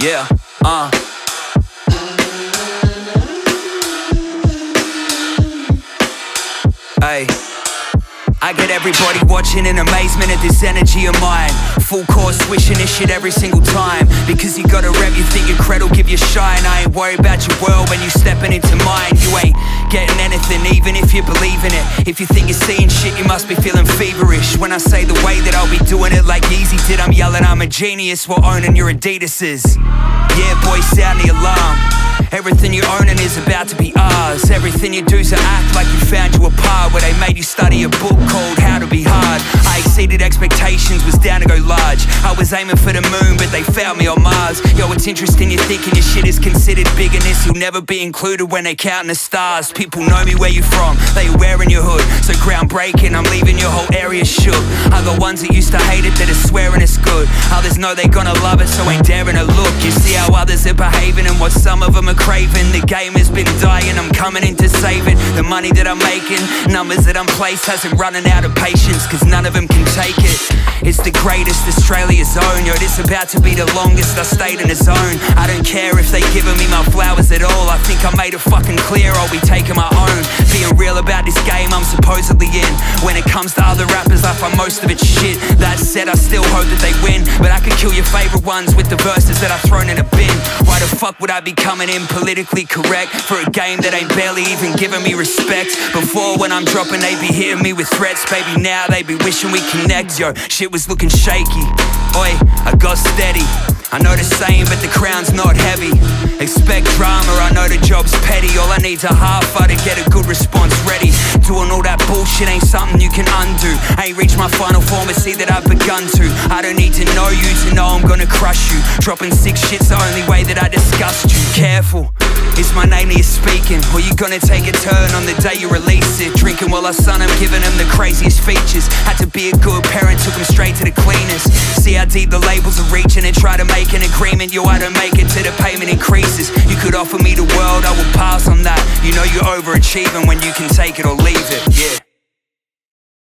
Yeah, uh. Hey. I get everybody watching in amazement at this energy of mine. Full course wishing this shit every single time. Because you got a rep, you think your cred'll give you shine. I ain't worried about your world when you stepping into mine. You ain't getting anything, even if you believe in it. If you think you're seeing shit, you must be feeling feverish. When I say the way that I'll be doing it like Yeezy did, I'm yelling I'm a genius while owning your Adidas's. Yeah, boy, sound the alarm. Everything you own and is about to be ours. Everything you do to act like you found you a part where they made you study a book called How to Be Hard. I exceeded expectations, was down to go large. I was aiming for the moon, but they found me on Mars. Yo, it's interesting you're thinking your shit is considered big and this. You'll never be included when they counting the stars. People know me where you from, they wearing your hood. So groundbreaking, I'm leaving your whole area shook. I got ones that used to hate it that are swearing it's good. Others know they gonna love it, so ain't daring to look. You see how others are behaving and what some of them are craving The game has been dying, I'm coming in to save it. The money that I'm making, numbers that I'm placed Hasn't running out of patience, cause none of them can take it. It's the greatest Australia's own. Yo, this about to be the longest I stayed in the zone. I don't care if they giving me my flowers at all. I think I made it fucking clear I'll be taking my own. Being real about this game I'm supposedly in. When it comes to other rappers, I find most of it shit. That said, I still hope that they win. But I could kill your favorite ones with the verses that I've thrown in a bin the fuck would I be coming in politically correct For a game that ain't barely even giving me respect Before when I'm dropping they be hitting me with threats Baby now they be wishing we connect Yo, shit was looking shaky Oi, I got steady I know the saying, but the crown's not heavy. Expect drama, I know the job's petty. All I need's a half to get a good response ready. Doing all that bullshit ain't something can undo. I ain't reached my final form, but see that I've begun to. I don't need to know you to know I'm gonna crush you. Dropping six shit's the only way that I disgust you. Careful. It's my name that you're speaking Or you gonna take a turn on the day you release it Drinking while I son, I'm giving him the craziest features Had to be a good parent, took him straight to the cleaners See how deep the labels are reaching and try to make an agreement You I don't make it to the payment increases You could offer me the world, I will pass on that You know you're overachieving when you can take it or leave it, yeah